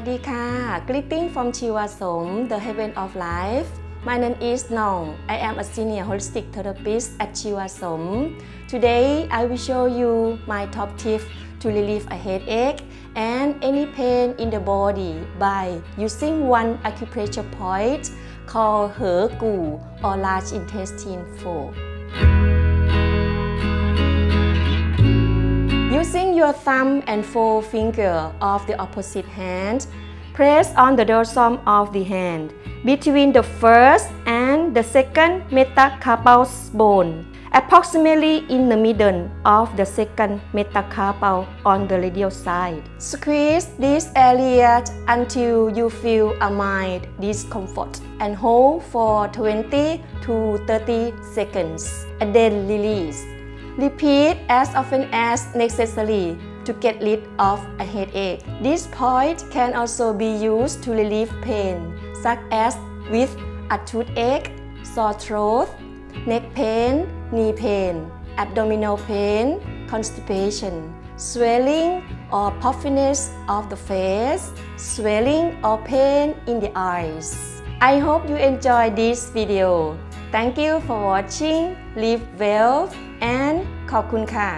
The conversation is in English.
วัสดีค่ะ Greeting from Chiva-Som The Heaven of Life. My name is Nong. I am a senior holistic therapist at Chiva-Som Today I will show you my top tip to relieve a headache and any pain in the body by using one acupressure point called Hegu or large intestine 4 your thumb and forefinger of the opposite hand, press on the dorsum of the hand between the first and the second metacarpal bone, approximately in the middle of the second metacarpal on the radial side. Squeeze this area until you feel a mild discomfort and hold for 20 to 30 seconds and then release. Repeat as often as necessary to get rid of a headache. This point can also be used to relieve pain, such as with a toothache, sore throat, neck pain, knee pain, abdominal pain, constipation, swelling or puffiness of the face, swelling or pain in the eyes. I hope you enjoy this video. Thank you for watching. Live well and ขอบคุณค่ะ